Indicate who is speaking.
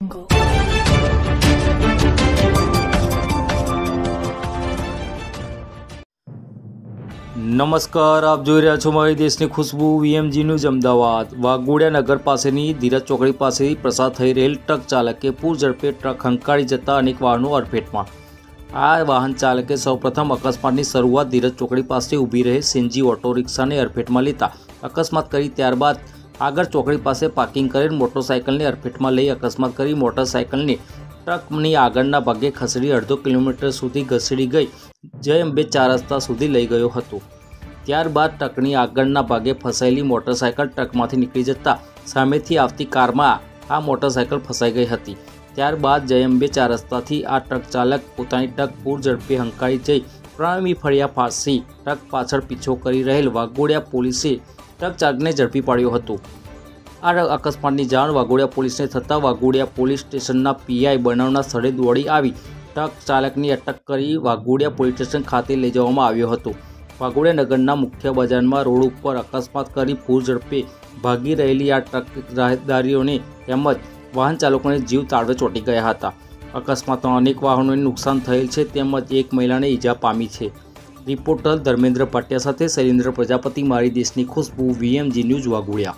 Speaker 1: નમસ્કાર, આપ જોઈ રહ્યા છો મારી દેશની ખુશ્બુ, વીએમજી ન્યૂઝ, અમદાવાદ. વાઘોડિયા નગર પાસેની ધીરજ ચોકડી પાસેથી પ્રસાર થઈ રહેલ ટ્રક ચાલકે પૂર ઝડપે ટ્રક હંકારી જતા અનેક વાહનો અડફેટમાં. આ વાહન ચાલકે સૌપ્રથમ અકસ્માતની શરૂઆત ધીરજ ચોકડી પાસે ઊભી રહે સીએનજી ઓટો રિક્ષાને અડફેટમાં લેતા અકસ્માત કરી ત્યારબાદ આગળ ચોકડી પાસે પાર્કિંગ કરેલ મોટરસાયકલને અડફેટમાં લઈ અકસ્માત કરી મોટરસાયકલને ટ્રકની આગળના ભાગે ખસેડી અડધો કિલોમીટર સુધી ઘસેડી ગઈ જય અંબે ચાર રસ્તા સુધી લઈ ગયો હતો. ત્યારબાદ ટ્રકની આગળના ભાગે ફસાયેલી મોટરસાયકલ ટ્રકમાંથી નીકળી જતા સામેથી આવતી કારમાં આ મોટરસાયકલ ફસાઈ ગઈ હતી. ત્યારબાદ જય અંબે ચાર રસ્તાથી આ ટ્રક ચાલક પોતાની ટ્રક પૂર ઝડપે હંકારી જઈ પ્રણમી ફળિયા ફાંસી ટ્રક પાછળ પીછો કરી રહેલ વાઘોડિયા પોલીસે ટ્રક ચાલકને ઝડપી પાડ્યો હતો. આ અકસ્માતની જાણ વાઘોડિયા પોલીસને થતાં વાઘોડિયા પોલીસ સ્ટેશનના પીઆઈ બનાવના સ્થળે દોડી આવી. ટ્રક ચાલકની અટક કરી વાઘોડિયા પોલીસ સ્ટેશન ખાતે લઈ જવામાં આવ્યો હતો. વાઘોડિયા નગરના મુખ્ય બજારમાં રોડ ઉપર અકસ્માત કરી પૂર ઝડપે ભાગી રહેલી આ ટ્રક રાહદારીઓને તેમજ વાહન ચાલકોને જીવ તાળવે ચોંટી ગયા હતા. અકસ્માતમાં અનેક વાહનોને નુકસાન થયેલ છે તેમજ એક મહિલાને ઈજા પામી છે. રિપોર્ટર ધર્મેન્દ્ર પાટિયા સાથે શૈલેન્દ્ર પ્રજાપતિ મારી દેશની ખુશ્બુ વીએમજી ન્યૂઝ વાઘોડિયા.